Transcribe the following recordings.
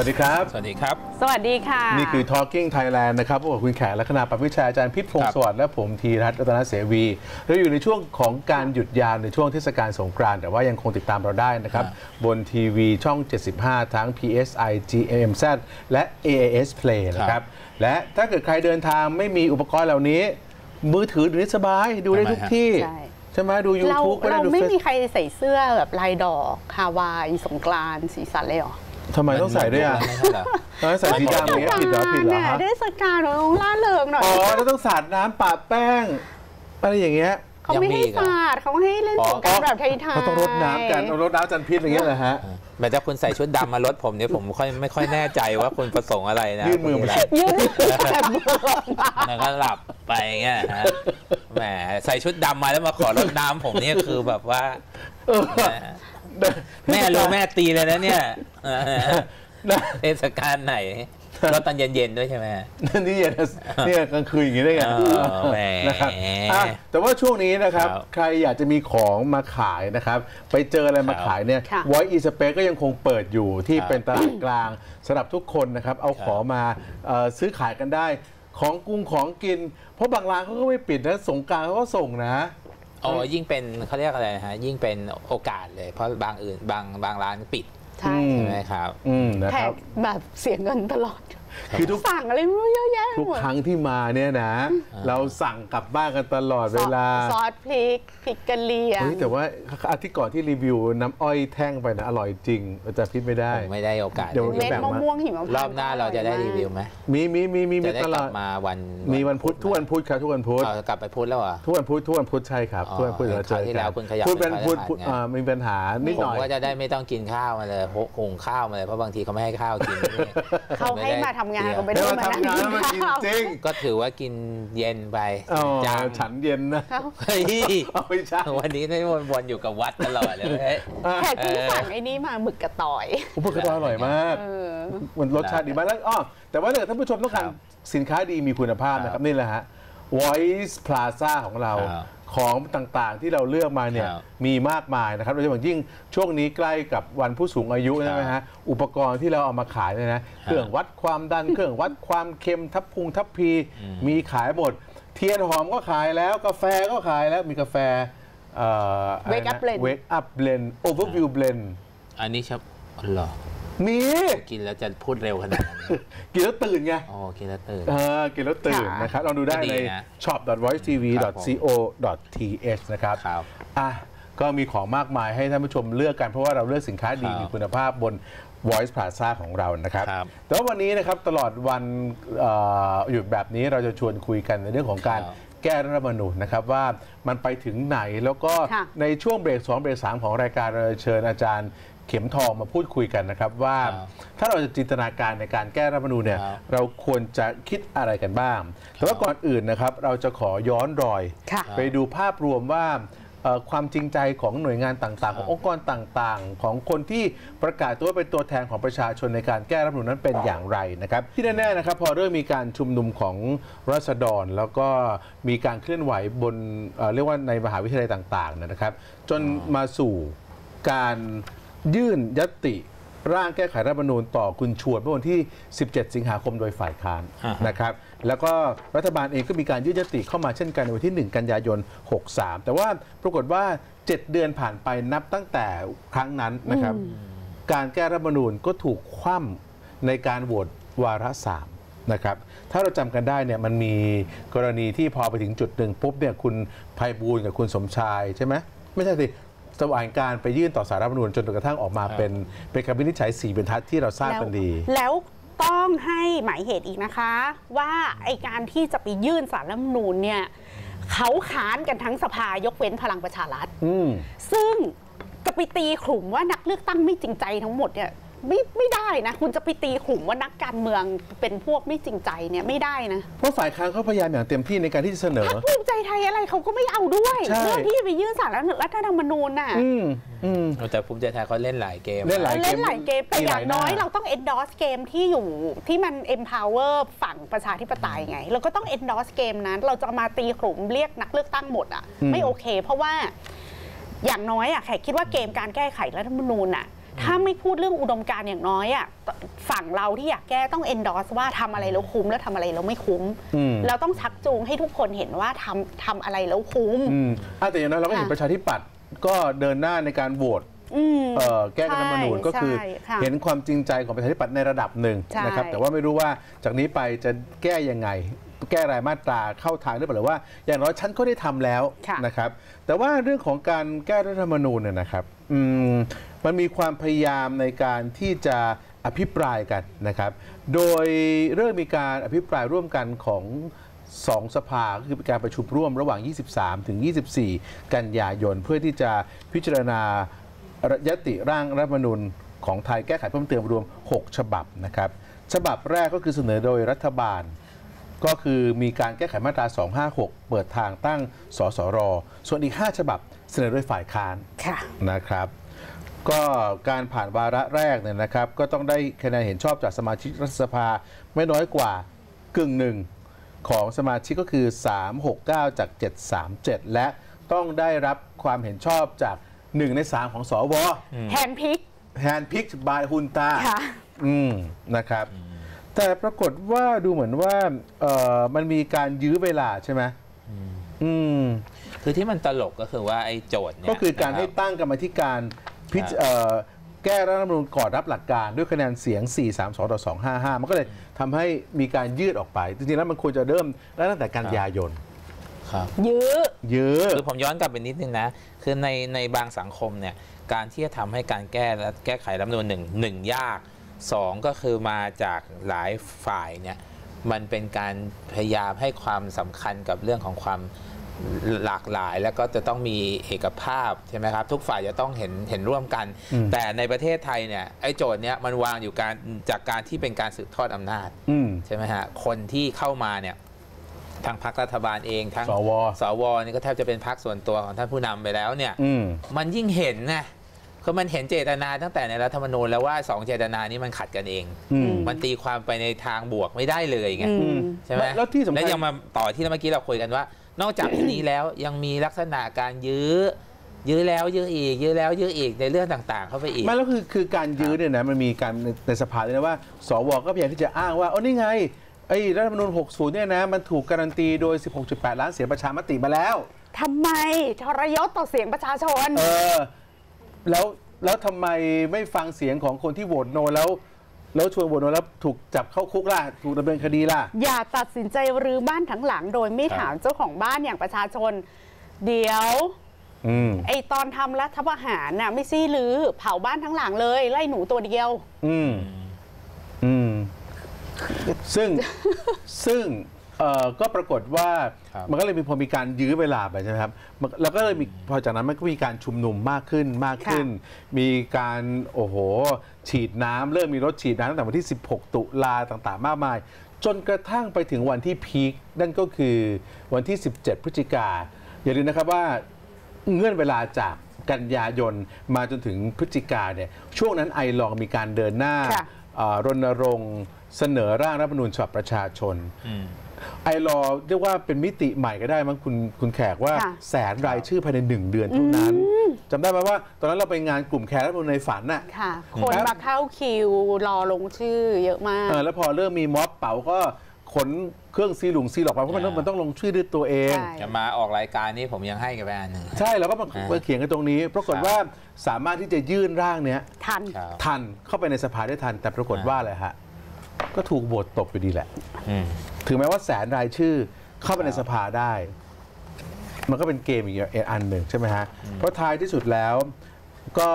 วัสดีครับ สวัสดีครับ สวัสดีค่ะ นี่คือ Talking Thailand นะครับพวกบคุณแขกและคณะปวิชาอาจารย์พิษพงครัศ์บสวัสดิ์และผมทีรัตน์รัตนเสวีเราอยู่ในช่วงของการหยุดยาวในช่วงเทศกาลสงกรานต์แต่ว่ายังคงติดตามเราได้นะครับ บนทีวีช่อง 75 ทั้ง PSI GMZ และ AAS Play นะครับและถ้าเกิดใครเดินทางไม่มีอุปกรณ์เหล่านี้ มือถือดูได้สบายดูได้ทุกที่ใช่ใช่ไหมดูเรา YouTube ก็ได้เราดูไม่เฟซมีใครใส่เสื้อแบบลายดอกฮาวายสงกรานต์สีสันเลยเหรอ ทำไมต้องใส่ด้วยอะไม่ใช่เหรอทำไมใส่สีดำอย่างเงี้ยผิดเหรอผิดเหรอเนี่ยฮะเทศกาลเราต้องล่าเริงหน่อยอ๋อแล้วต้องสาดน้ำปะแป้งอะไรอย่างเงี้ยเขาไม่ให้ยังมีอีกเหรอสาดเขาให้เล่นสงกรานต์แบบไทยๆเขาต้องรดน้ำกันเอารดน้ำจันทร์พิษอย่างเงี้ยเหรอฮะแบบถ้าคุณใส่ชุดดำมารถผมเนี่ยผมค่อยไม่ค่อยแน่ใจว่าคุณประสงค์อะไรนะยื่นมือมายืนแบบมือออกมาแล้วก็หลับไปเงี้ยฮะแหมใส่ชุดดำมาแล้วมาขอรดน้ำผมเนี่ยคือแบบว่า แม่รู้แม่ตีเลยนะเนี่ยเทศกาลไหนรถตอนเย็นๆด้วยใช่ไหมนั่นนี่เย็นเนี่ยกลางคืนอย่างนี้ได้ไงอ๋อแหมนะครับอะแต่ว่าช่วงนี้นะครับครับ ใครอยากจะมีของมาขายนะครับ ไปเจออะไรมาขายเนี่ยค่ะไวอีสเปก็ยังคงเปิดอยู่ที่ครับเป็นตลาดกลางสำหรับทุกคนนะครับ เอาของมาเอ่อซื้อขายกันได้ ของกุ้งของกิน เพราะบางร้านเขาก็ไม่ปิดนะสงกรารเขาก็ส่งนะ อ๋อยิ่งเป็นเขาเรียกอะไรนะฮะยิ่งเป็นโอกาสเลย เพราะบางอื่นบางบางร้านปิดใช่อืมใช่ไหมครับอืมนะแขครักบแบบเสียเงินตลอด คือทุกสั่งอะไรไม่รู้เยอะแยะไปทุกหมดครั้งที่มาเนี่ยนะ เราสั่งกลับบ้านกันตลอดเวลา ซอสพริกพริกกะเหรี่ยงเฮ้ยแต่ว่าอาทิตย์ก่อนที่รีวิวน้ำอ้อยแท่งไปนะอร่อยจริงอาจารย์พิษไม่ได้ผมไม่ได้โอกาสเดี๋ยวเม็ดมะม่วงหิมพานต์รอบหน้าเราจะได้รีวิวไหมมีมีมีมีมีจะได้ตกลลัอบดมาวันมีวันพุธทุกวันพุธครับทุกวันพุธเอากลับไปพุธแล้วเหรอทุกวันพุธทุกวันพุธใช่ครับอ๋อทุกวันพุธเดี๋ยวเราเจอคราวที่กัแล้วคุณขยับพุธเป็นเป็นพุธพฤหัสพุธไงอ่ามีปัญหานิดผหมน่อยก็จะได้ไม่ต้องกินข้าวมาเลยหุงข้าวมาเลยเพราะบางทีเขาไม่ให้ข้าวกินนี่เขาให้มาทำงานเขาไม่เดี๋ได้ยวมามานั่งทำงานแล้วมากินจริงก็ถือว่ากินเย็นไปอ๋อจางฉันเย็นนะเฮ้ยเอาไม่ใช่วันนี้ได้วนๆอยู่กับวัดตลอดเลยเฮ้ย แขกเพิ่งสั่งไอ้นี่มาหมึกกระต่อยอุปกรณ์อร่อยมากเออ มันรสชาติดีมากแล้วอ้อแต่ว่าถ้าเกิดท่านผู้ชมต้องการครับสินค้าดีมีคุณภาพนะครับนี่แหละฮะ Voice Plaza ของเรา ครับ ของต่างๆ ที่เราเลือกมาเนี่ยครับมีมากมายนะครับโดยเฉพาะยิ่งช่วงนี้ใกล้กับวันผู้สูงอายุใช่ไหมฮะอุปกรณ์ที่เราเอามาขายเนี่ยนะเครื่องวัดความดัน เครื่องวัดความเค็มทับพุงทับพีมีขายหมด เทียนหอมก็ขายแล้วกาแฟก็ขายแล้วมีกาแฟเอ่ออะไร Wake นะ Up Blend Wake Up Blend Overview Blend อันนี้ชอบอ๋อเหรอ มี กินแล้วจะพูดเร็วขนาดนั้นกินแล้วตื่นไงอ๋อกินแล้วตื่น เออกินแล้วตื่นค่ะ นะครับลองดูได้ก็ดีใน นะ shop.voicetv.co.th นะครับ ครับ อะ ก็มีของมากมายให้ท่านผู้ชมเลือกกัน เพราะว่าเราเลือกสินค้าดี ครับมีคุณภาพบน Voice Plaza ของเรานะครับ ครับแต่ว่าวันนี้นะครับตลอดวันเอ่อหยุดแบบนี้เราจะชวนคุยกันในเรื่องของการครับ แก้รัฐธรรมนูญนะครับว่ามันไปถึงไหนแล้วก็ค่ะ ในช่วงเบรก2เบรก3ของรายการเราจะเชิญอาจารย์ เข็มทองมาพูดคุยกันนะครับว่าครับถ้าเราจะจินตนาการในการแก้รัฐธรรมนูญเนี่ยครับเราควรจะคิดอะไรกันบ้าง แต่ว่าก่อนอื่นนะครับเราจะขอย้อนรอยค่ะไปดูภาพรวมว่าเอ่อความจริงใจของหน่วยงานต่างๆคขรัอบงองค์กรต่างๆ ของคนที่ประกาศตัวว่าเป็นตัวแทนของประชาชนในการแก้รัฐธรรมนูญนั้นเป็นอย่างไรนะครับที่แน่ๆนะครับพอเริ่มมีการชุมนุมของรัษฎร แล้วก็มีการเคลื่อนไหวบนเอ่อเรียกว่าในมหาวิทยาลัยต่างๆนะครับ จนมาสู่การ ยื่นยติร่างแก้ไขรัฐธรรมนูญต่อคุณชวนเมื่อวันที่ 17 สิงหาคมโดยฝ่ายค้านอ่าฮะนะครับ แล้วก็รัฐบาลเองก็มีการยื่นยติเข้ามาเช่นกันในวันที่ 1 กันยายน 63 แต่ว่าปรากฏว่า 7 เดือนผ่านไปนับตั้งแต่ครั้งนั้นนะครับ การแก้รัฐธรรมนูญก็ถูกคว่ำในการโหวตวาระสามนะครับ ถ้าเราจำกันได้เนี่ยมันมีกรณีที่พอไปถึงจุดหนึ่งปุ๊บเนี่ยคุณไพบูลย์กับคุณสมชายใช่ไหมไม่ใช่สิ สว่างการไปยื่นต่อสารรัฐธรรมนูญจนกระทั่งออกมาครับเป็นเป็นคำวินิจฉัยสี่บรรทัดที่เราทราบกันดีแล้วแล้วต้องให้หมายเหตุอีกนะคะ ว่าไอการที่จะไปยื่นสารรัฐธรรมนูญเนี่ยเขาค้านกันทั้งสภายกเว้นพลังประชารัฐอืมซึ่งจะไปตีขลุ่มว่านักเลือกตั้งไม่จริงใจทั้งหมดเนี่ย ไม่ไม่ได้นะคุณจะไปตีขลุ่มว่านักการเมืองเป็นพวกไม่จริงใจเนี่ยไม่ได้นะเพราะฝ่ายค้านเขาพยายามอย่างเต็มที่ในการที่จะเสนอพรรคภูมิใจไทยอะไรเขาก็ไม่เอาด้วยใช่เรื่องที่จะไปยื่นสารรัฐธรรมนูญน่ะอืมอืมแต่ภูมิใจไทยเขาเล่นหลายเกม เล่นหลายเล่นหลายเกมแต่มีอหลาย่ายงน้อยหน้าเราต้อง endorse เกมที่อยู่ที่มัน empower ฝั่งประชาธิปไตยไง เราก็ต้อง endorse เกมนั้น เราจะมาตีขลุ่มเรียกนักเลือกตั้งหมดอะไม่โอเค เพราะว่าอย่างน้อยอะแขกคิดว่าเกมการแก้ไขรัฐธรรมนูญอะ ถ้าไม่พูดเรื่องอุดมการณ์อย่างน้อยอะฝั่งเราที่อยากแก้ต้อง endorse ว่าทำอะไรแล้วคุ้มแล้วทำอะไรแล้วไม่คุ้มอืมเราต้องชักจูงให้ทุกคนเห็นว่าทำทำอะไรแล้วคุ้มอืมอะแต่อย่างนั้นเราก็เห็นค่ะประชาธิปัตย์ก็เดินหน้าในการโหวตอืมเอ่อแก้รัฐธรรมนูญใช่ก็คือใช่ค่ะเห็นความจริงใจของประชาธิปัตย์ในระดับหนึ่งใช่นะครับแต่ว่าไม่รู้ว่าจากนี้ไปจะแก้ยังไง แก้รายมาตราเข้าทางหรือเปล่าหรือว่า อย่างน้อยฉันก็ได้ทำแล้วค่ะนะครับ แต่ว่าเรื่องของการแก้รัฐธรรมนูญเนี่ยนะครับอื มมันมีความพยายามในการที่จะอภิปรายกันนะครับ โดยเริ่มมีการอภิปรายร่วมกันของสองสภาก็คือเป็นการประชุมร่วมระหว่าง 23 ถึง 24 กันยายน เพื่อที่จะพิจารณายติร่างรัฐธรรมนูญของไทยแก้ไขเพิ่มเติมรวม 6 ฉบับนะครับ ฉบับแรกก็คือเสนอโดยรัฐบาล ก็คือมีการแก้ไขมาตรา 256 เปิดทางตั้งสสร ส่วนอีก 5 ฉบับเสนอโดยฝ่ายค้านค่ะนะครับ ก็การผ่านวาระแรกเนี่ยนะครับ ก็ต้องได้คะแนนเห็นชอบจากสมาชิกรัฐสภาไม่น้อยกว่ากึ่งหนึ่งของสมาชิกก็คือ 369 จาก 737 และต้องได้รับความเห็นชอบจาก 1 ใน 3 ของสวแฮนพิกแฮนพิกบายฮุนตาค่ะอืมนะครับ แต่ปรากฏว่าดูเหมือนว่าเอ่อมันมีการยื้อเวลาใช่ไหมอืมคือที่มันตลกก็คือว่าไอ้โจทย์เนี่ยก็คือการให้นะบตั้งกรรมาธิการ พิจครับเอ่อแก้รัฐธรรมนูญก่อนรับหลักการด้วยคะแนนเสียง 432ต่อ255 มันก็เลยทำให้มีการยืดออกไป จริงๆแล้วมันควรจะเริ่มแล้วตั้งแต่กันยายนครับยื้อยื้อคือผมย้อนกลับไปนิดนึงนะ คือในในบางสังคมเนี่ยการที่จะทำให้การแก้และแก้ไขรัฐธรรมนูญหนึ่งหนึ่งยากสองก็คือมาจากหลายฝ่ายเนี่ยมันเป็นการพยายามให้ความสำคัญกับเรื่องของความ หลากหลายแล้วก็จะต้องมีเอกภาพใช่ไหมครับ ทุกฝ่ายจะต้องเห็นเห็นร่วมกันอืมแต่ในประเทศไทยเนี่ยไอ้โจทย์เนี้ยมันวางอยู่การจากการที่เป็นการสืบทอดอำนาจอืมใช่ไหมฮะคนที่เข้ามาเนี่ยทางพรรครัฐบาลเองทั้งสวสวนี่ก็แทบจะเป็นพรรคส่วนตัวของท่านผู้นำไปแล้วเนี่ยอืมมันยิ่งเห็นนะคือมันเห็นเจตนาตั้งแต่ในรัฐธรรมนูญแล้วว่าสองเจตนานี้มันขัดกันเองอืมมันตีความไปในทางบวกไม่ได้เลยไงอืมใช่ไหมแล้วที่สำคัญแล้วยังมาต่อที่เมื่อกี้เราคุยกันว่า นอกจากอันนี้แล้วยังมีลักษณะการยื้อ ยื้อแล้วยื้ออีก ยื้อแล้วยื้ออีกในเรื่องต่าง ๆ เข้าไปอีกไม่แล้วคือคือการยื้อเนี่ยนะมันมีการในในสภาเลยนะว่า สวก็พยายามที่จะอ้างว่าโอ้นี่ไงไอ้รัฐธรรมนูญ60 เนี่ยนะมันถูกการันตีโดย 16.8 ล้านเสียงประชามติมาแล้วทำไมทรยศต่อเสียงประชาชน เออ แล้วแล้วทำไมไม่ฟังเสียงของคนที่โหวตโนแล้ว แล้วชวนโหวตโนแล้วถูกจับเข้าคุกล่ะ ถูกดำเนินคดีล่ะ อย่าตัดสินใจรื้อบ้านทั้งหลัง โดยไม่ครับถามเจ้าของบ้านอย่างประชาชน เดี๋ยวอืมไอตอนทำรัฐประหารน่ะ ไม่ใช่รื้อเผาบ้านทั้งหลังเลย ไล่หนูตัวเดียว อืม อืม ซึ่งซึ่งเอ่อ ก็ปรากฏว่าครับมันก็เลยมีพอมีการยื้อเวลาไปใช่ไหมครับมันแล้วก็เลยมีพอจากนั้นมันก็มีการชุมนุมมากขึ้นมากขึ้น มีการโอ้โห ฉีดน้ำเริ่มมีรถฉีดน้ำตั้งแต่วันที่ 16 ตุลาต่างๆ มากมาย จนกระทั่งไปถึงวันที่พีคนั่นก็คือวันที่ 17 พฤศจิกาอย่าลืมนะครับว่าเงื่อนเวลาจากกันยายนมาจนถึงพฤศจิกาเนี่ยช่วงนั้นไอลองมีการเดินหน้าค่ะเอ่อรณรงค์เสนอร่างรัฐธรรมนูญฉบับประชาชนอืม ไอรอว์เรียกว่าเป็นมิติใหม่ก็ได้มั้งคุณคุณแขกว่าค่ะ แสนรายชื่อภายในหนึ่งเดือนเท่านั้นจำได้ไหมว่า ตอนนั้นเราไปงานกลุ่มแขกรัฐธรรมนูญในฝันน่ะ ค่ะ คนมาเข้าคิวรอลงชื่อเยอะมาก เออแล้วพอเริ่มมีม็อบเป๋าก็ขนเครื่องซีหลุงซีหลอกไปเพราะมันต้องอ่ามัมันต้องลงชื่อด้วยตัวเอง ใช่ จะมาออกรายการนี้ผมยังให้กันไปอันหนึ่ง ใช่แล้วก็มาอ่ามาเขียนกันตรงนี้ ปรากฏว่าสามารถที่จะยื่นร่างเนี้ยทัน ครับ ทันเข้าไปในสภาได้ทัน แต่ปรากฏว่าอะไรฮะ ก็ถูกโหวตตกไปดีแหละ อืม ถึงแม้ว่าแสนรายชื่อเข้าไปในสภาได้ มันก็เป็นเกมอีกอันหนึ่งใช่ไหมฮะ เพราะท้ายที่สุดแล้วก็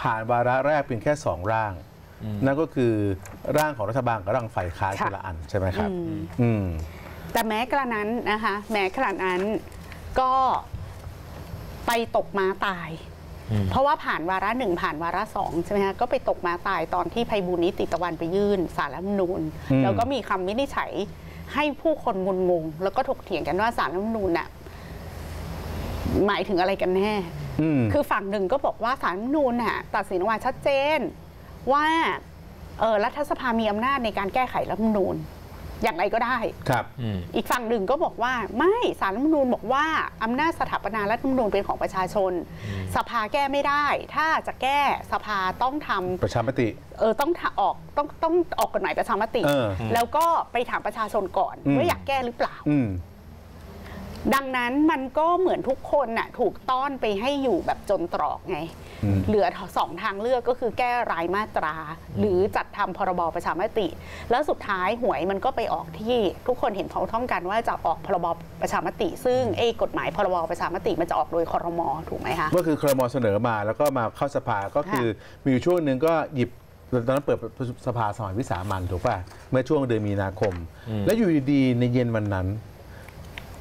ผ่านวาระแรกเพียงแค่สองร่าง นั่นก็คือร่างของรัฐบาลกับร่างฝ่ายค้านค่ะคนละอันใช่ไหมครับอืมอืมแต่แม้กระนั้นนะคะ แม้กระนั้นก็ไปตกม้าตายอืมเพราะว่าผ่านวาระหนึ่งผ่านวาระสองใช่ไหมคะก็ไปตกม้าตายตอนที่ไพบูลย์นิติตะวันไปยื่นสารรัฐธรรมนูญอืมแล้วก็มีคำวินิจฉัย ให้ผู้คนงุนงงแล้วก็ถกเถียงกันว่าสารรัฐธรรมนูญน่ะหมายถึงอะไรกันแน่อืมคือฝั่งหนึ่งก็บอกว่าสารรัฐธรรมนูญน่ะตัดสินออกมาชัดเจนว่าเออรัฐสภามีอำนาจในการแก้ไขรัฐธรรมนูญ อย่างไรก็ได้ ครับอืม อีกฝั่งหนึ่งก็บอกว่าไม่สารรัฐธรรมนูญบอกว่า อำนาจสถาปนารัฐธรรมนูญเป็นของประชาชน สภาแก้ไม่ได้ ถ้าจะแก้สภาต้องทำ ประชามติ เออต้องทำออกต้องต้องออกกฎหมายประชามติ เออแล้วก็ไปถามประชาชนก่อนอืม ว่าอยากแก้หรือเปล่า อืม ดังนั้นมันก็เหมือนทุกคนน่ะถูกต้อนไปให้อยู่แบบจนตรอกไงอืมเหลือสองทางเลือกก็คือแก้รายมาตรา หรือจัดทำพรบประชามติ แล้วสุดท้ายหวยมันก็ไปออกที่ทุกคนเห็นพ้องต้องกันว่าจะออกพรบประชามติ ซึ่งไอ้กฎหมายพรบประชามติมันจะออกโดยคอรมอถูกไหมคะก็คือครมเสนอมาแล้วก็มาเข้าสภาก็คือมีอยู่ช่วงหนึ่งก็หยิบตอนนั้นเปิดสภาสมัยวิสามันถูกป่ะเมื่อช่วงเดือนมีนาคมอืมแล้วอยู่ดีๆในเย็นวันนั้น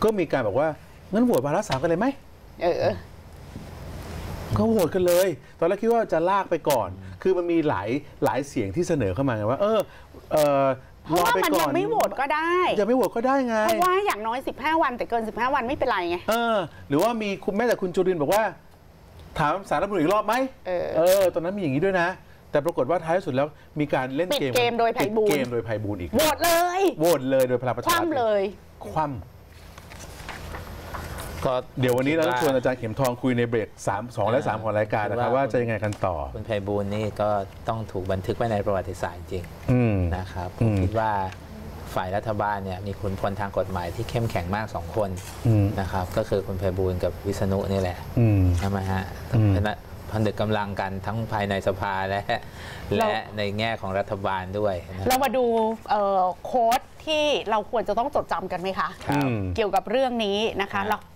ก็มีการบอกว่างั้นโหวตวาระสามกันเลยไหมเออก็โหวตกันเลย ตอนแรกคิดว่าจะลากไปก่อน คือมันมีหลายหลายเสียงที่เสนอเข้ามาไงว่า เออเออเพราะรอว่าไปมันก่อยันงไม่โหวตก็ได้ยังไม่โหวตก็ได้ไงเพราะว่าอย่างน้อย 15 วัน แต่เกิน 15 วันไม่เป็นไรไงเออ หรือว่ามีคุณแม่แต่คุณจุรินทร์บอกว่า ถามสารรัฐธรรมนูญอีกรอบไหมเออเออตอนนั้นมีอย่างนี้ด้วยนะ แต่ปรากฏว่าท้ายสุดแล้วมีการเล่นปิดเกมเกมโดยไพบูลย์ปิเกมโดยไพบูลย์อีกโหวตเลยโหวตเลยโดยพลังประคชารัฐว่ำเลยคว่ ก็ำเดี๋ยววันนี้เราจะชวนอาคิดจารย์เข็มทองคุยในเบรก3 2 และ 3 ของรายการนะครับว่าว่าจะยังไงกันต่อ คุณไพบูลย์นี่ก็ต้องถูกบันทึกไว้ในประวัติศาสตร์จริงอืมนะครับผอืมมคิดว่าฝ่ายรัฐบาลเนี่ยมีขุนพลทางกฎหมายที่เข้มแข็งมากสองคนอืมนะครับก็คือคุณไพบูลย์กับวิษณุนี่แหละอืมใช่ไหมฮะอืมผนึกกำลังกันทั้งภายในสภาและและในแง่ของรัฐบาลด้วยนะเรามาดูเอ่อโค้ดที่เราควรจะต้องจดจำกันไหมคะครับอืมเกี่ยวกับเรื่องนี้นะครัคะบเราเอ่อ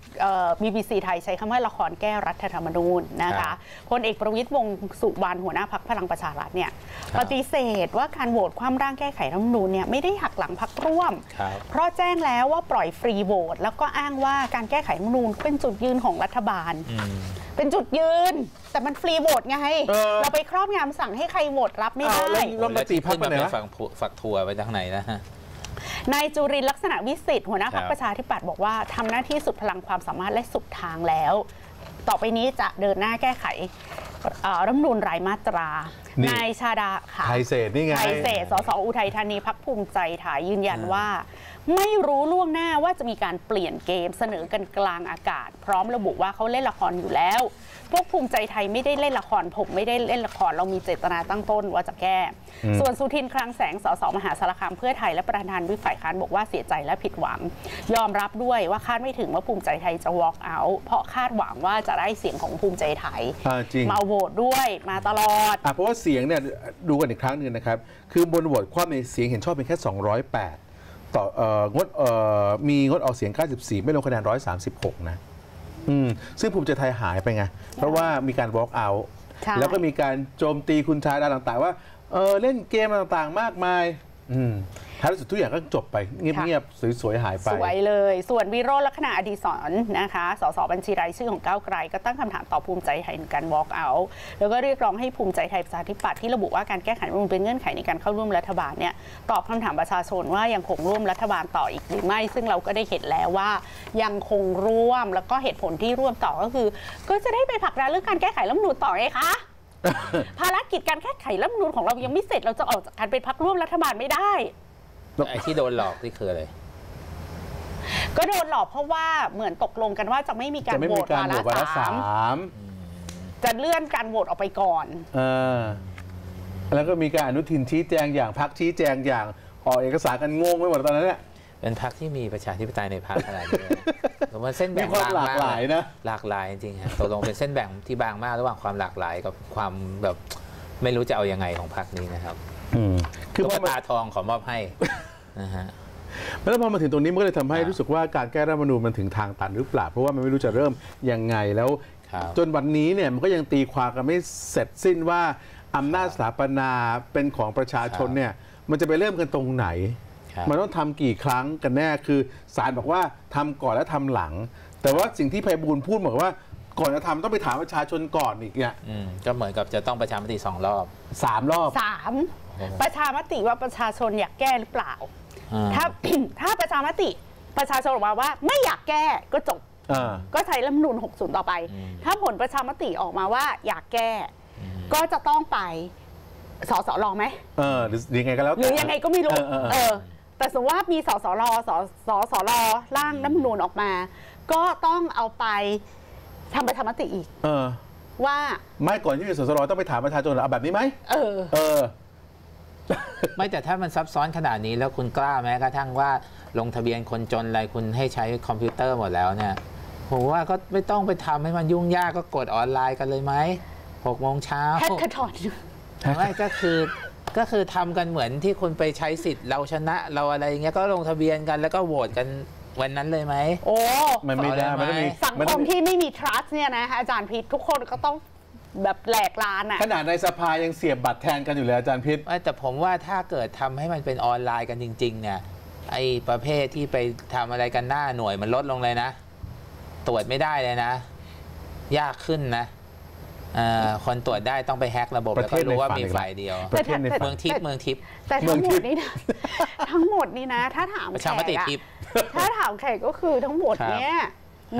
BBC ไทยใช้คำว่าละครแก้รัฐธรรมนูญนะครัคะบพลเอกประวิตยวงษ์สุวรรณหัวหน้าพักพลังประชารัฐเนี่ยครับปฏิเสธว่าการโหวตความร่างแก้ไขรัฐธรรมนูญเนี่ยไม่ได้หักหลังพักร่วมครับเพราะแจ้งแล้วว่าปล่อยฟรีโหวตแล้วก็อ้างว่าการแก้ไขรัฐธรรมนูญเป็นจุดยืนของรัฐบาลอืมเป็นจุดยืน แต่มันฟรีโหวตไงเออเราไปครอบงำสั่งให้ใครโหวตรับไม่อ้าวได้แล้วมติพรรคไปไหนแล้วที่ขึ้วะมาเป็นฝักผัวฝักถั่วไปทางไหนนะฮะ นายจุรินทร์ลักษณะวิสิทธิ์หัวหน้าพรรคครับประชาธิปัตย์บอกว่าทำหน้าที่สุดพลังความสามารถและสุดทางแล้ว ต่อไปนี้จะเดินหน้าแก้ไขเอ่อรัฐธรรมนูลรายมาตรานี่นายชาดาค่ะไทยเศษนี่ไงไทยเศษสสอุทัยธานีพักภูมิใจไทยยืนยันว่า ไม่รู้ล่วงหน้าว่าจะมีการเปลี่ยนเกมเสนอกันกลางอากาศ พร้อมระบุว่าเขาเล่นละครอยู่แล้ว พวกภูมิใจไทยไม่ได้เล่นละคร ผมไม่ได้เล่นละคร เรามีเจตนาตั้งต้นว่าจะแก้อืมส่วนสุทินคลังแสงสสมหาสารคามเพื่อไทยและประธานวิปฝ่ายค้านบอกว่าเสียใจและผิดหวัง ยอมรับด้วยว่าคาดไม่ถึงว่าภูมิใจไทยจะ walk out เพราะคาดหวังว่าจะได้เสียงของภูมิใจไทยอ่าจริงมาโหวตด้วยมาตลอดอะเพราะว่าเสียงเนี่ยดูกันอีกครั้งหนึ่งนะครับ คือบนโหวตความในเสียงเห็นชอบเป็นแค่ 208 ต่อเอ่องดเอ่อมีงดออกเสียง 94 ไม่ลงคะแนน 136 นะ อืมซึ่งภูมิใจไทยหายไปไง เพราะว่ามีการ walk out ใช่แล้วก็มีการโจมตีคุณชายดาต่างๆ ว่าเออเล่นเกมต่างๆ มากมาย อืมท้ายที่สุดทุกอย่างก็จบไปเงียบๆสวยๆหายไป สวยเลย ส่วนวิโรจน์ลักษณะอดีศรนะคะสสบัญชีรายชื่อของก้าวไกล ก็ตั้งคำถามต่อภูมิใจไทยในการ walk out แล้วก็เรียกร้องให้ภูมิใจไทยประชาธิปัตย์ที่ระบุว่าการแก้ไขรัฐธรรมนูญเป็นเงื่อนไขในการเข้าร่วมรัฐบาลเนี่ยตอบคำถามประชาชนว่ายังคงร่วมรัฐบาลต่ออีกหรือไม่ ซึ่งเราก็ได้เห็นแล้วว่า ยังคงร่วมแล้วก็เหตุผลที่ร่วมต่อก็คือ ก็จะได้ไปผลักดันเรื่องการแก้ไขรัฐธรรมนูญต่อไงคะ ภารกิจการแก้ไขรัฐธรรมนูญของเรายังไม่เสร็จเราจะออกจากการเป็นพรรคร่วมรัฐบาลไม่ได้ ไอ้ที่โดนหลอกนี่คืออะไร ก็โดนหลอกเพราะว่าเหมือนตกลงกันว่าจะไม่มีการจะไม่โหวมีตการวาโหวตวาระระสาสามมจะเลื่อนการโหวตออกไปก่อน เออแล้วก็มีการอนุทินชี้แจงอย่างพักชี้แจงอย่างออกเอกสารกันงงไปหมดตอนนั้นเนี่ย เป็นพรรคที่มีประชาธิปไตยในพรรคขนาดนี้เลยผมว่าเส้นมีแบ่งความบางหลากมากหลายนะหลากหลายจริงๆฮะตกลงเป็นเส้นแบ่งที่บางมากระหว่างความหลากหลายกับความแบบไม่รู้จะเอายังไงของพรรคนี้นะครับอืมคือตุ๊พกอมาตาทองขอมอบให้นะฮะแล้วพอมาถึงตรงนี้มันก็เลยทำให้ครับรู้สึกว่าการแก้รัฐธรรมนูญมันถึงทางตันหรือเปล่าเพราะว่ามันไม่รู้จะเริ่มยังไงแล้วครับจนวันนี้เนี่ยมันก็ยังตีความกันไม่เสร็จสิ้นว่าอำนาจสถาปนาเป็นของประชาชนเนี่ยมันจะไปเริ่มกันตรงไหนครับ มันต้องทำกี่ครั้งกันแน่คือศาลบอกว่าทำก่อนแล้วทำหลัง แต่ว่าสิ่งที่ไพบูลย์พูดบอกว่าก่อนจะทำต้องไปถามประชาชนก่อนอีกเนี่ยอืมก็เหมือนกับจะต้องประชามติสองรอบสามรอบสามประชามติว่าประชาชนอยากแก้หรือเปล่าอ่าถ้าถ้าประชามติประชาชนออกมาว่าไม่อยากแก้ก็จบอ่าก็ใช้รัฐธรรมนูญ60 ต่อไปอืมถ้าผลประชามติออกมาว่าอยากแก้ ก็จะต้องไปสสรองไหมเออหรือยังไงก็แล้วหรือยังไงก็ไม่รู้เออ เออเออเออแต่สมมติว่ามีสสรสสสรร่างน้ำนูนออกมา ก็ต้องเอาไปทำประชามติอีก เออ ว่าไม่ก่อนที่จะสสรต้องไปถามประชาชนเหรอเอาแบบนี้ไหมเออ เออ ไม่แต่ถ้ามันซับซ้อนขนาดนี้แล้วคุณกล้าแม้กระทั่งว่าลงทะเบียนคนจนอะไรคุณให้ใช้คอมพิวเตอร์หมดแล้วเนี่ยผมว่าก็ไม่ต้องไปทำให้มันยุ่งยากก็กดออนไลน์กันเลยไหมหกโมงเช้าแฮกคาทอน ไม่ก็คือ ก็คือทำกันเหมือนที่คุณไปใช้สิทธิ์เราชนะเราอะไรอย่างเงี้ยก็ลงทะเบียนกันแล้วก็โหวตกันวันนั้นเลยไหมโอ้มันไม่ได้มันต้องมีสังมันคต้อมที่ไม่มี trust เนี่ยนะอาจารย์พิษทุกคนก็ต้องแบบแหลกลานอะขนาดในสภายังเสียบบัตรแทนกันอยู่เลยอาจารย์พิษไม่แต่ผมว่าถ้าเกิดทำให้มันเป็นออนไลน์กันจริง ๆ เนี่ยไอ้ประเภทที่ไปทำอะไรกันหน้าหน่วยมันลดลงเลยนะ ตรวจไม่ได้เลยนะ ยากขึ้นนะเอ่อ คนตรวจได้ต้องไปแฮ็กระบบประแล้วเทก็ศรู้ว่าในฝันมีอีกแล้วฝ่ายเดียวประเทศในฝันเมืองทิพย์เมืองทิพย์แต่ทั้งหมดนี่นะทั้งหมดนี่นะ ถ้าถามประแขชามติกอะทิพย์ถ้าถามแขกก็คือทั้งหมดเนี้ยครับ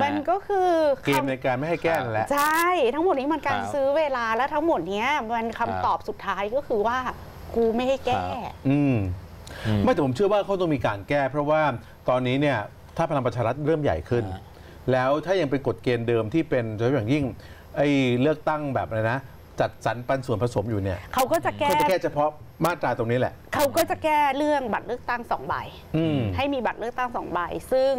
มันก็คือเกมในการไม่ให้แก้นั่นแหละใช่ ทั้งหมดนี้มันการครับซื้อเวลาและทั้งหมดเนี้ยมันครับคำตอบสุดท้ายก็คือว่ากูไม่ให้แก้ครับอืมอืมไม่แต่ผมเชื่อว่าเขาต้องมีการแก้ เพราะว่าตอนนี้เนี่ยถ้าพลังประชารัฐเริ่มใหญ่ขึ้นอ่าแล้วถ้ายังเป็นกฎเกณฑ์เดิมที่เป็นโดยเฉพาะอย่างยิ่ง ไอ้เลือกตั้งแบบอะไรนะ จัดสรรปันส่วนผสมอยู่เนี่ยเขาก็จะแก้เขาจะแค่เฉพาะมาตราตรงนี้แหละ เขาก็จะแก้เรื่องบัตรเลือกตั้งสองใบอืมให้มีบัตรเลือกตั้งสองใบ ซึ่ง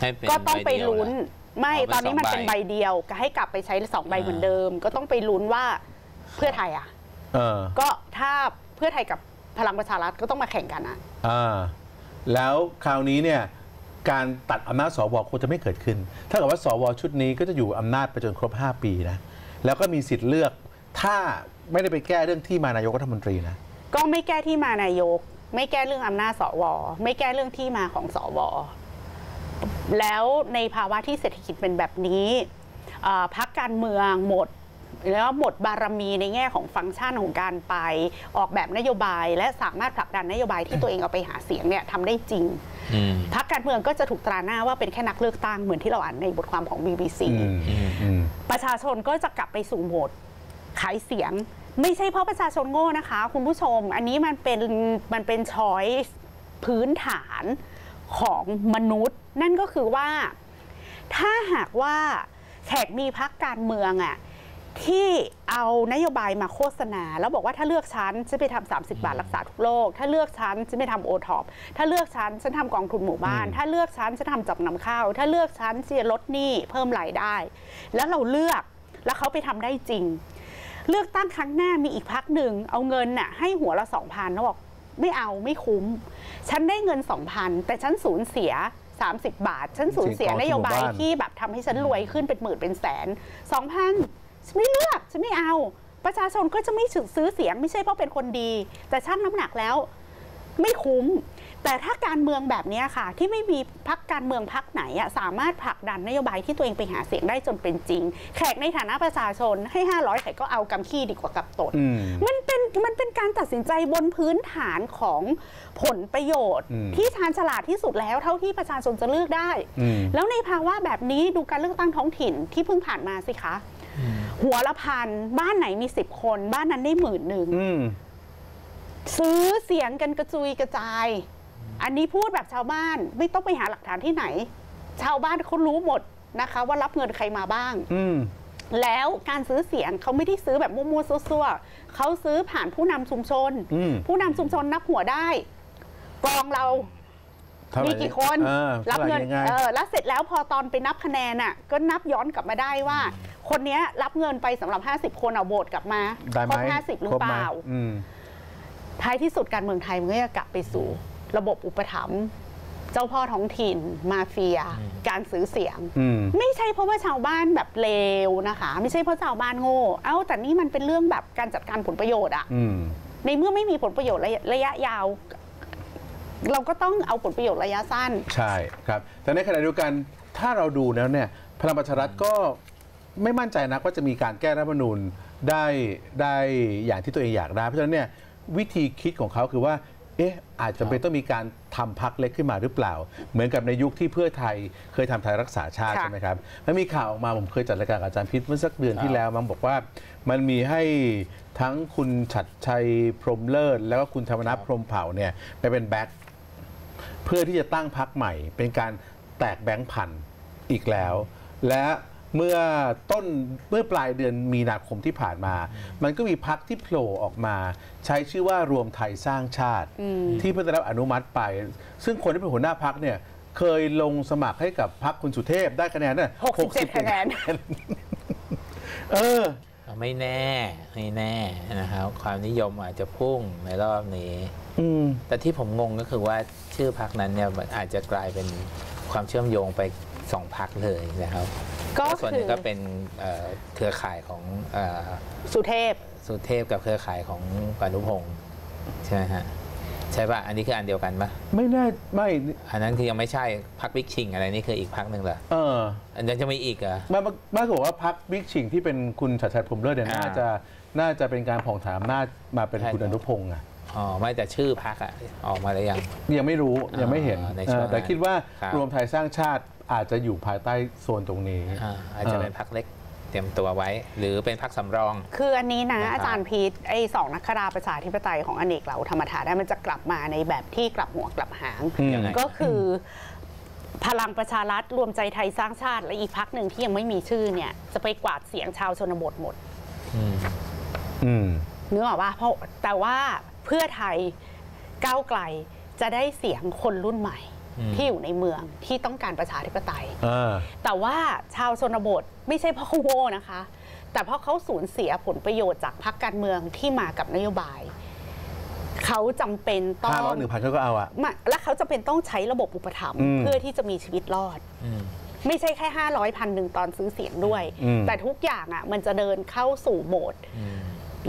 ให้เป็นก็ต้องไปใบเดียวลุ้นนะไม่เอาเป็นตอนนี้มันสองเป็นใบใบเดียวก็ให้กลับไปใช้สองใบอ่าเหมือนเดิม ก็ต้องไปลุ้นว่าเพื่อไทยอะเออก็ถ้าเพื่อไทยกับพลังประชารัฐก็ต้องมาแข่งกันอะอ่าแล้วคราวนี้เนี่ย การตัดอำนาจสวคงจะไม่เกิดขึ้น ถ้าเกิดว่าสวชุดนี้ก็จะอยู่อำนาจไปจนครบ 5 ปีนะ แล้วก็มีสิทธิ์เลือก ถ้าไม่ได้ไปแก้เรื่องที่มานายกรัฐมนตรีนะ ก็ไม่แก้ที่มานายก ไม่แก้เรื่องอำนาจสว ไม่แก้เรื่องที่มาของสว แล้วในภาวะที่เศรษฐกิจเป็นแบบนี้พักการเมืองหมด แล้วหมดบารมีในแง่ของฟังก์ชันของการไปออกแบบนโยบาย และสามารถผลักดันนโยบายที่ตัวเองเอาไปหาเสียงเนี่ยทำได้จริงอืมพักการเมืองก็จะถูกตราหน้าว่าเป็นแค่นักเลือกตั้งเหมือนที่เราอ่านในบทความของ BBC อืมอืมประชาชนก็จะกลับไปสู่โหมดขายเสียง ไม่ใช่เพราะประชาชนโง่นะคะ คุณผู้ชม อันนี้มันเป็นมันเป็นช้อยส์พื้นฐานของมนุษย์ นั่นก็คือว่า ถ้าหากว่าแขกมีพักการเมืองอะ ที่เอานโยบายมาโฆษณา แล้วบอกว่าถ้าเลือกฉันจะไปทำ30 บาทรักษาทุกโรคถ้าเลือกฉันจะไม่ทำโอท็อปถ้าเลือกฉันฉันทำกองทุนหมู่บ้านอืมถ้าเลือกฉันฉันทำจับนำข้าวถ้าเลือกฉันจะลดหนี้เพิ่มรายได้ แล้วเราเลือกแล้วเขาไปทำได้จริง เลือกตั้งครั้งหน้ามีอีกพักหนึ่งเอาเงินน่ะให้หัวละสองพันแล้วบอกไม่เอาไม่คุ้ม ฉันได้เงินสองพันแต่ฉันสูญเสีย30 บาท ฉันสูญเสียนโยบายที่แบบทำให้ฉันรวยขึ้นเป็นหมื่นเป็นแสนสองพัน ฉันไม่เลือกฉันไม่เอา ประชาชนก็จะไม่ซื้อเสียง ไม่ใช่เพราะเป็นคนดี แต่ชั่งน้ำหนักแล้วไม่คุ้ม แต่ถ้าการเมืองแบบเนี้ยค่ะ ที่ไม่มีพักการเมืองพักไหนอะสามารถผลักดันนโยบายที่ตัวเองไปหาเสียงได้จนเป็นจริง แขกในฐานะประชาชนให้ 500แขกก็เอากำขี้ดีกว่ากับตดอืมมันเป็นมันเป็นการตัดสินใจบนพื้นฐานของผลประโยชน์อืมที่ชาญฉลาดที่สุดแล้วเท่าที่ประชาชนจะเลือกได้อืมแล้วในภาวะแบบนี้ดูการเลือกตั้งท้องถิ่นที่เพิ่งผ่านมาสิคะ หัวละพันบ้านไหนมีสิบคน บ้านนั้นได้หมื่นหนึ่งอืมซื้อเสียงกันกระจุยกระจาย อันนี้พูดแบบชาวบ้านไม่ต้องไปหาหลักฐานที่ไหน ชาวบ้านเขารู้หมดนะคะ ว่ารับเงินใครมาบ้างอืมแล้วการซื้อเสียงเขาไม่ได้ซื้อแบบมั่วๆซั่วๆเขาซื้อผ่านผู้นำชุมชนอืมผู้นำชุมชนนับหัวได้กองเราเท่าไหร่มีกี่คนเออรัเท่าไหเงิร่ยังไงเออแล้วเสร็จแล้วพอตอนไปนับคะแนนอะ ก็นับย้อนกลับมาได้ว่า คนเนี้ยรับเงินไปสำหรับ 50 คนเอาโหวตกลับมาได้ไหครมบ50 หรือคบเปไหมล่าอืมท้ายที่สุดการเมืองไทยมันก็จะกลับไปสู่ ระบบอุปถัมภ์เจ้าพ่อท้องถิ่น มาเฟีย การซื้อเสียงอืมไม่ใช่เพราะว่าชาวบ้านแบบเลวนะคะ ไม่ใช่เพราะชาวบ้านโง่เอ้าแต่นี่มันเป็นเรื่องแบบการจัดการผลประโยชน์อะอืมในเมื่อไม่มีผลประโยชน์ระยะระยะยาวเราก็ต้องเอาผลประโยชน์ระยะสั้น ใช่ครับ แต่ในขณะเดียวกันถ้าเราดูแล้วเนี่ยพลังประชารัฐก็ ไม่มั่นใจนะว่าจะมีการแก้รัฐธรรมนูญได้ได้อย่างที่ตัวเองอยากได้เพราะฉะนั้นเนี่ยวิธีคิดของเขาคือว่า เอ๊ะ อาจจะเป็นต้องมีการทำพักเล็กขึ้นมาหรือเปล่า เหมือนกับในยุคที่เพื่อไทยเคยทำไทยรักษาชาติค่ะใช่ไหมครับแล้วมีข่าวออกมาผมเคยจัดรายการกับอาจารย์พิษเมื่อสักเดือนที่ครับแล้วมันบอกว่ามันมีให้ทั้งคุณฉัดชัยพรหมเลิศ แล้วก็คุณธรรมนัฐพรหมเผ่าเนี่ยไปเป็นแบ็คเพื่อที่จะตั้งพักใหม่ เป็นการแตกแบงค์พันอีกแล้ว และ เมื่อต้นเมื่อปลายเดือนมีนาคมที่ผ่านมา มันก็มีพักที่โผล่ออกมา ใช้ชื่อว่ารวมไทยสร้างชาติ ที่เพิ่งได้รับอนุมัติไป ซึ่งคนที่เป็นหัวหน้าพักเนี่ยเคยลงสมัครให้กับพักคุณสุเทพได้คะแนนน่ะ67คะแนน เออ ไม่แน่ไม่แน่นะครับความนิยมอาจจะพุ่งในรอบนี้อืมแต่ที่ผมงงก็คือว่าชื่อพักนั้นเนี่ยมันอาจจะกลายเป็นความเชื่อมโยงไป สองพักเลยนะครับ ก็และส่วนหคืนึ่องก็เป็นเอ่อเครือข่ายของเอ่อสุเทพ สุเทพกับเครือข่ายของปานุพงศ์ใช่ไหมฮะใช่ป่ะ อันนี้คืออันเดียวกันปะไม่แน่ไม่ อันนั้นคือยังไม่ใช่พักบิ๊กชิงอะไรนี่คืออีกพักหนึ่งเหรอเออ อันนั้นจะมีอีกเหรอมามามาบอกว่าพักบิ๊กชิงที่เป็นคุณชัดชัยพรหมเลิศเนี่ยอ่าน่าจะน่าจะเป็นการผ่องถ่ายอำนาจมาเป็นคุณอนุพงศ์อะอ๋อไม่แต่ชื่อพักอะออกมาแล้วยัง ยังไม่รู้ยังไม่เห็นอ่าในเอช่วองแต่คิดว่าครับรวมไทยสร้างชาติ อาจจะอยู่ภายใต้โซนตรงนี้ อ่าอาจจะเป็นพักเล็กเตรียมตัวไว้ หรือเป็นพักสำรอง คืออันนี้นะนะครับอาจารย์พีทไอ้สองนักคราประชาธิปไตยของอเนกเหล่าธรรมธาตุมันจะกลับมาในแบบที่กลับหัวกลับหาง อืมยังไงก็คือพลังประชารัฐรวมใจไทยสร้างชาติ และอีกพักหนึ่งที่ยังไม่มีชื่อเนี่ย จะไปกวาดเสียงชาวชนบทหมด อืมอืมนึกออกว่าเพราะแต่ว่าเพื่อไทยก้าวไกลจะได้เสียงคนรุ่นใหม่อืม ที่อยู่ในเมืองที่ต้องการประชาธิปไตยอ่าแต่ว่าชาวชนบทไม่ใช่เพราะเขาโง่นะคะ แต่เพราะเขาสูญเสียผลประโยชน์จากพรรคการเมืองที่มากับนโยบายเขาจำเป็นต้อห้างร้อยหนึ่งพันเขาก็เอาอะมาและเขาจะเป็นต้องใช้ระบบอุปถัมภ์อืมเพื่อที่จะมีชีวิตรอดอืมไม่ใช่แค่500พันหนึ่งตอนซื้อเสียงด้วยอืมแต่ทุกอย่างอะมันจะเดินเข้าสู่โหมดอืม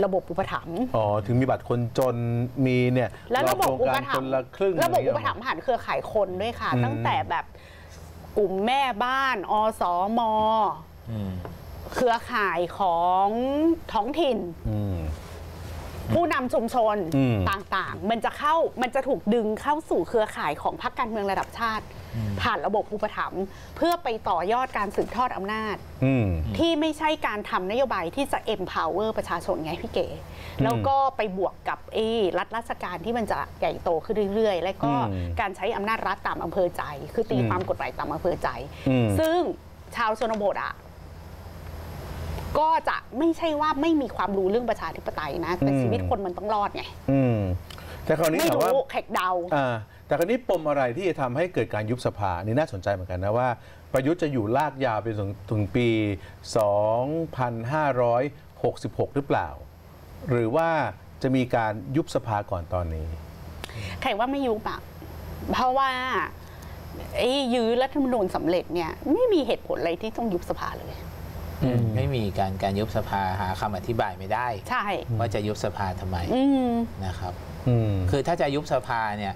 ระบบอุปถัมภ์อ๋อถึงมีบัตรคนจนมีเนี่ยและระบบโคอุงปการถัคมนภ์ละครึ่งระบบย่างอุเงี้ยปถัมภ์ผ่านเครือข่ายคนด้วยค่ะอืมตั้งแต่แบบกลุ่มแม่บ้าน อสมอืมเครือข่ายของท้องถิ่นอืมผู้นำชุมชนอืมต่างๆ มันจะเข้ามันจะถูกดึงเข้าสู่เครือข่ายของพรรคการเมืองระดับชาติ ผ่านระบบอุปถัมภ์เพื่อไปต่อยอดการสืบทอดอำนาจอืมที่ไม่ใช่การทำนโยบายที่จะ empower ประชาชนไงพี่เก๋แล้วก็ไปบวกกับเอรัฐราชการที่มันจะใหญ่โตขึ้นเรื่อยๆ และก็อืมการใช้อำนาจรัฐตามอำเภอใจ คือตีอืมความกฎหมายตามอำเภอใจอืมซึ่งชาวชนบทอะก็จะไม่ใช่ว่าไม่มีความรู้เรื่องประชาธิปไตยนะ แต่ชีวิตคนมันต้องรอดไงอืมแต่คราวนี้ไม่ถามว่ารู้แขกเดาอ่า แต่คราวนี้ปมอะไรที่จะทำให้เกิดการยุบสภานี่น่าสนใจเหมือนกันนะว่า ประยุทธ์จะอยู่ลากยาวไปถึงถึงปี 2566 หรือเปล่า หรือว่าจะมีการยุบสภาก่อนตอนนี้ใครว่าไม่ยุบอะเพราะว่าไอ้ยื้อรัฐธรรมนูญสำเร็จเนี่ยไม่มีเหตุผลอะไรที่ต้องยุบสภาเลยไม่มีการการยุบสภาหาคำอธิบายไม่ได้ ใช่ ว่าจะยุบสภาทำไมอืมนะครับอืมคือถ้าจะยุบสภาเนี่ย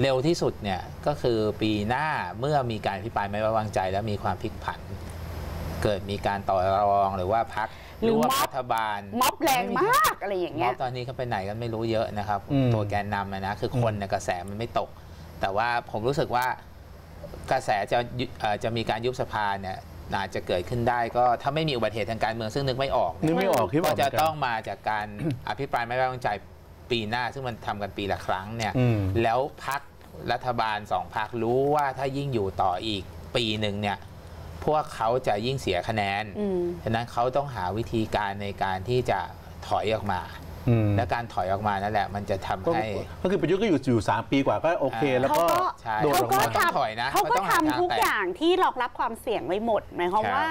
เร็วที่สุดเนี่ยก็คือปีหน้าเมื่อมีการพิปรายไม่ไว้วางใจ แล้วมีความพลิกผัน เกิดมีการต่อรองหรือว่าพักหรือว่าม็อบรัฐบาลม็อบแรงมากอะไรอย่างม็เงี้อยบตอนนี้เขาไปไหนกันไม่รู้เยอะนะครับอืมตัวแกนนำอะนะคือคนเนี่ยกระแสมันไม่ตก แต่ว่าผมรู้สึกว่ากระแสจะยุเอ่อจะมีการยุบสภาเนี่ยอาจจะเกิดขึ้นได้ก็ถ้าไม่มีอุบัติเหตุทางการเมืองซึ่งนึกไม่ออกนึกไม่ออกคิดไม่อก็อกเหมืจะอนกันต้องมาจากการอภิปรายไม่ไว้วางใจปีหน้า ซึ่งมันทำกันปีละครั้งเนี่ยอืมแล้วพัก รัฐบาลสองพักรู้ว่าถ้ายิ่งอยู่ต่ออีกปีหนึ่งเนี่ยพวกเขาจะยิ่งเสียคะแนนอืมฉะนั้นเขาต้องหาวิธีการในการที่จะถอยออกมาอืมและการถอยออกมานั่นแหละ มันจะทำก็ให้ก็คือประยุทธ์ก็อยู่อยู่สามปีกว่าก็โอเคอ่าแล้วก็เขาก็ใช่โดดเขาออกก็มาต้ทองถอยนะำเขาก็มันต้องหาทางทำทุกแตะอย่างที่รองรับความเสี่ยงไว้หมดหมายความครับว่า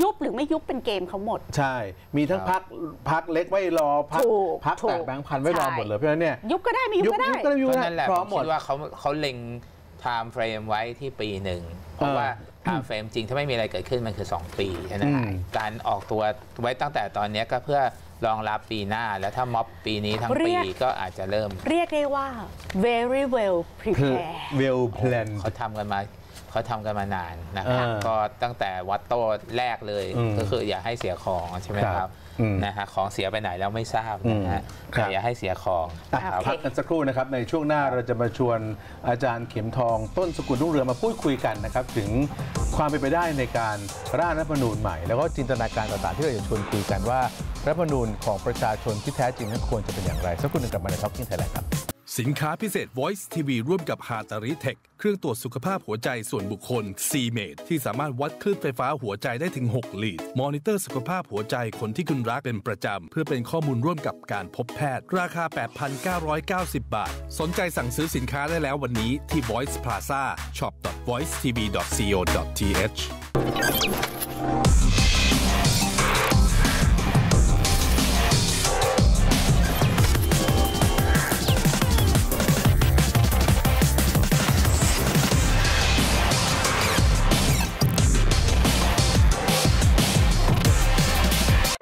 ยุบหรือไม่ยุบเป็นเกมเขาหมด ใช่ มีทั้งครับพักพักเล็กไว้รอพักถูกพักถูแตกกแบงค์พันไว้รอใช่หมดเลยเพราะฉะนั้นเนี่ยยุบก็ได้ไม่ยุบก็ได้ยุบก็ได้ยุบก็ก็ได้นั่นแหละพผร้อมมหมดคิดว่าเขาเขาเล็ง time frame ไว้ที่ปีหนึ่งเพราะเออว่า time frame จริงถ้าไม่มีอะไรเกิดขึ้นมันคือ 2 ปีนะอืฮะมการออกตัวไว้ตั้งแต่ตอนเนี้ยก็เพื่อรองรับปีหน้าแล้วถ้าม็อบปีนี้ทั้งเรีปียกก็อาจจะเริ่ม เรียกได้ว่า very well คือ prepared well plan เขาทำกันมา เขาทำกันมานานนะครับอ่าก็ตั้งแต่วัดโต้แรกเลยอืมก็คืออย่าให้เสียของใช่ไหมคครัรับบอืมนะฮะของเสียไปไหนแล้วไม่ทราบนะฮะอืมครับแต่อย่าให้เสียของอะนะครับพักกันสักครู่นะครับในช่วงหน้าเราจะมาชวนอาจารย์เข็มทองต้นสกุลรุ่งเรืองมาพูดคุยกันนะครับถึงความเป็นไปได้ในการร่างรัฐธรรมนูญใหม่ แล้วก็จินตนาการต่างๆที่เราจะชวนคุยกันว่ารัฐธรรมนูญของประชาชนที่แท้จริงนั้นควรจะเป็นอย่างไรสักครู่หนึ่งกลับมาใน Talking Thailand ครับ สินค้าพิเศษ Voice TV ร่วมกับ h a t a r i Tech เครื่องตรวจสุขภาพหัวใจส่วนบุคคล c m a d ที่สามารถวัดคลื่นไฟฟ้าหัวใจได้ถึง 6 lead monitor สุขภาพหัวใจคนที่คุณรักเป็นประจำ เพื่อเป็นข้อมูลร่วมกับการพบแพทย์ ราคา 8,990 บาท สนใจสั่งซื้อสินค้าได้แล้ววันนี้ที่ Voice Plaza shop.voicetv.co.th